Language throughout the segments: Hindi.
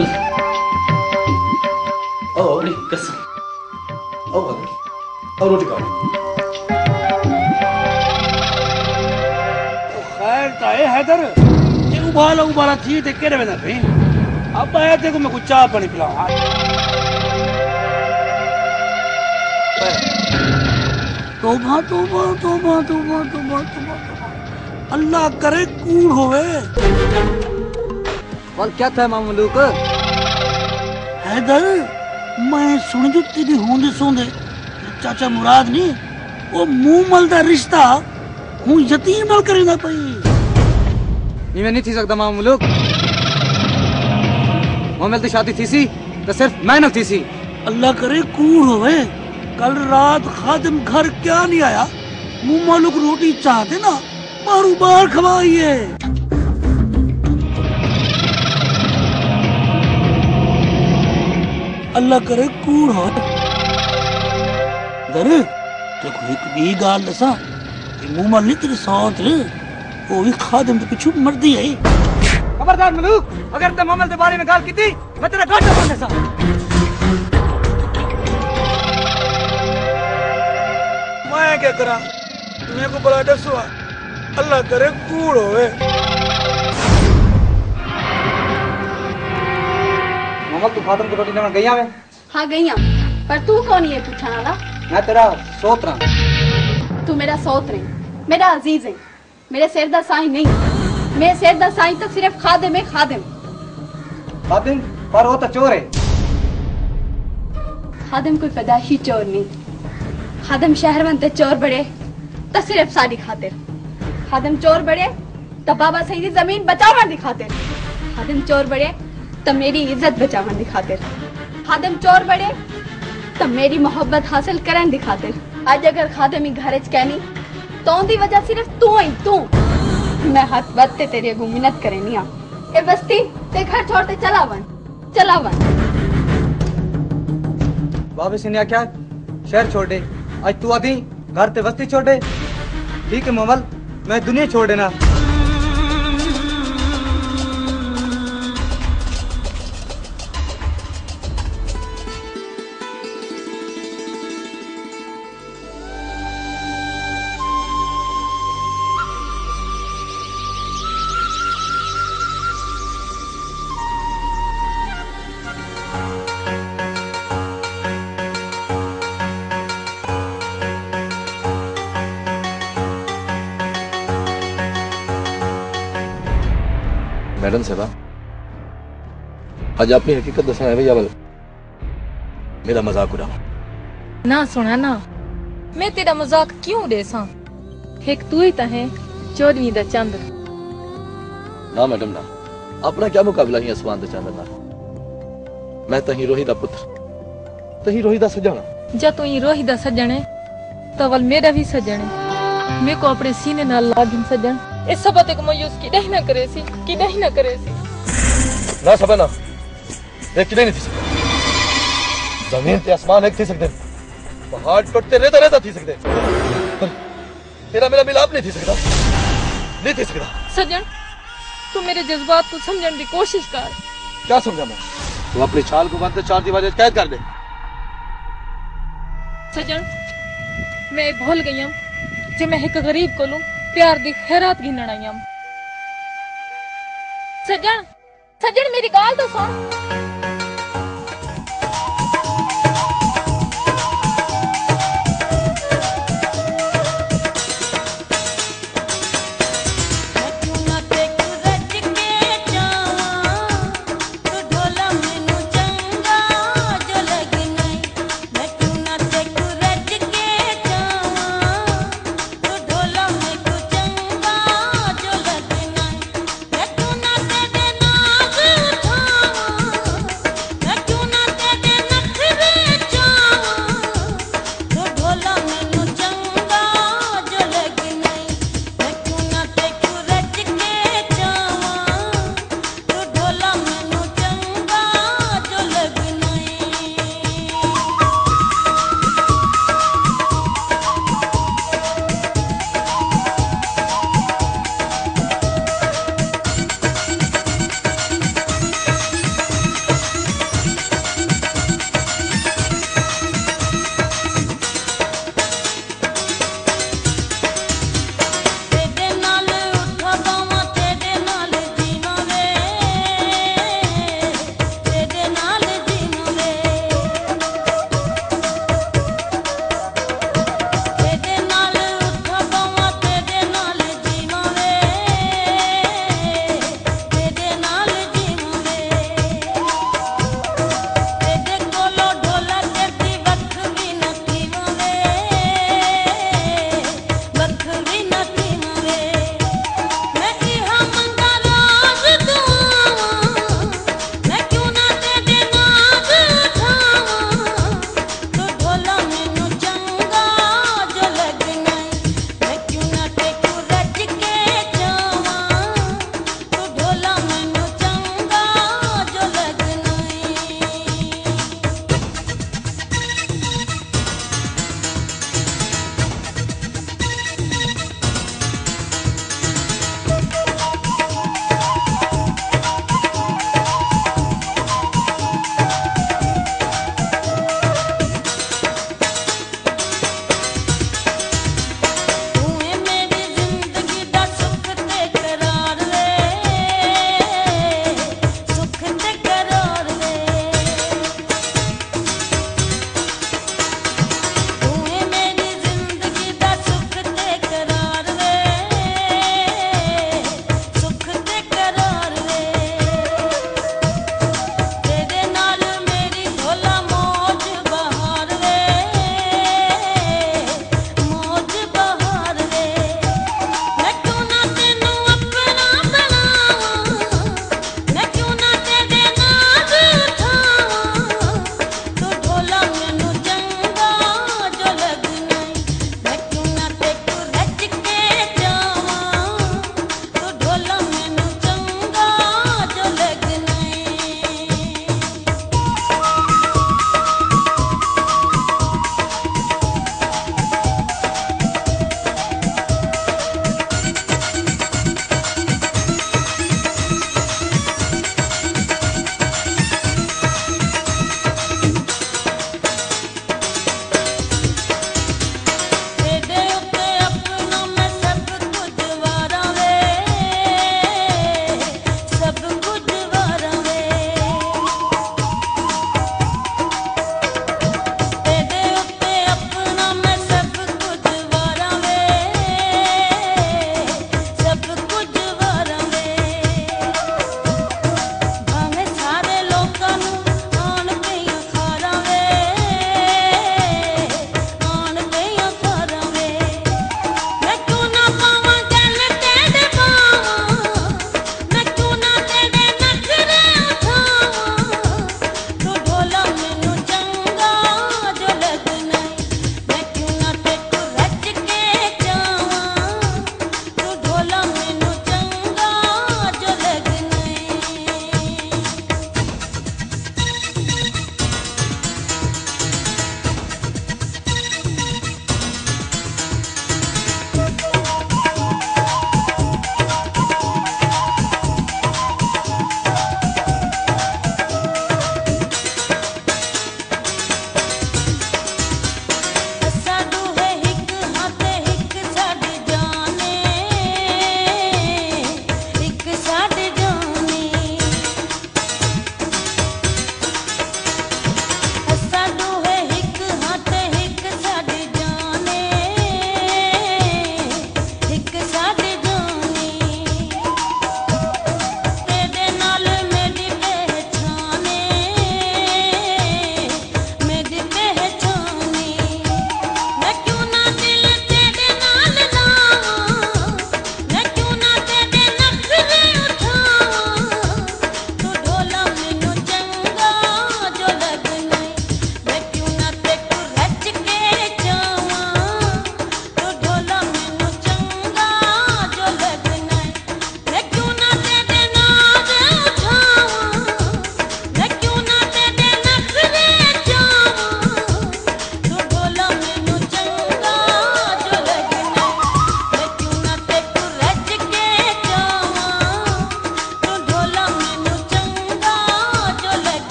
मोहम्मद ओ अपनी कसम। ओ बाबा और रोटी खाओ। खैर ताए हैदर। ये उबाला उबाला थी ते केड़े वेंदा पई अब आया ते मैं कुछ चाह पानी पिलाऊं। तोबा तोबा तोबा तोबा तोबा तोबा तोबा। अल्लाह करे कूड़ होवे। बोल क्या था मामूलूक हैदर मैं सुन जो तेरी होंदे सोंदे। चाचा मुराद नहीं वो मुँह मल दा रिश्ता हूँ यतीम नाल करेंदा पई। इवें नहीं थी सकता मामूलूक मोहम्मद की शादी थी सी तो सिर्फ़ मैं न थी सी अल्लाह करे कूड़ होवे कल रात खादिम घर क्या नहीं आया? मुँह मालूक रोटी चाहते ना बारू बार खवाइए। अल्लाह करे, कूड़ हो दर, देखो एक भी गाल दसा मुँह माल नहीं तेरी सौत वो भी खादिम के पिछू मरदी है खबरदार मलूक, अगर ते मोहम्मद के बारे में गाल की थी मैं तेरा गाटा बनने सा मैं क्या करा? मेरे को बड़ा डर हुआ अल्लाह करे, कूड़ होवे। मोहम्मद तू खातम को रोटी लेवन गई आवे? हाँ गई हूँ पर तू कौन है पूछने वाला? मैं तेरा सोत रहा तू मेरा सौत नहीं मेरा अज़ीज़ है मेरे सिर दा साई नहीं। मेरे सिर दा साई तो सिर्फ़ खादिम है खादिम खातिन पर वो तो चोर है। खादिम कोई पैदाइशी चोर नहीं। खादिम शहर में ते चोर बड़े तो सिर्फ़ साड़ी खातिर। खादिम चोर बड़े तो बाबा सही ज़मीन बचावन दी खातिर। खादिम चोर बड़े तो मेरी इज़्ज़त बचावन खातिर खादिम चोर बड़े तो मेरी मोहब्बत हासिल करन खातिर आज अगर खादिम ही घर कहनी तो दी वजह सिर्फ़ तू ही तू। मैं हाथ बदते तेरी अगू मिन्नत करेनी आ। ए बस्ती ते घर छोड़ ते चला वन चला वन बाबे सिंह क्या शहर छोड़ दे। आज तू आधी घर ते बस्ती छोड़ दे। ठीक है मोहम्मद मैं दुनिया छोड़ देना। मैडम साहबा आज अपनी हकीकत दसना है भैया बल मेरा मज़ाक उड़ाओ। ना सुना ना। मैं तेरा मज़ाक क्यों देसा एक तू ही तो है चौदवी दा चंद। ना मैडम ना अपना क्या मुकाबला ही आसमान दे चाँद नाल? मैं तही रोही दा पुत्र तही रोही दा सजाना जब तू ही रोही दा सजन है तो वल मेरा भी सजन है। मेरे को अपने सीने नाल लागिन सजन इस सब बातें को मायूस की नहीं ना करे सी की नहीं ना करे सी ना सब ना एक नहीं थी सकते ज़मीन ते आसमान एक थी सकते पहाड़ टूटते रेता रेता थी सकते पर तेरा मेरा मिलाप नहीं थी सकता नहीं थी सकता सजन तू मेरे जज्बात को समझने की कोशिश कर क्या समझा मैं तू अपनी छाल को बांधते चार दीवारें कैद कर दे सजन मैं भूल गई हूँ जे मैं एक गरीब को लूँ प्यार दी खैरात गिनण आई हूँ सजन सजन मेरी गाल तो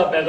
हाँ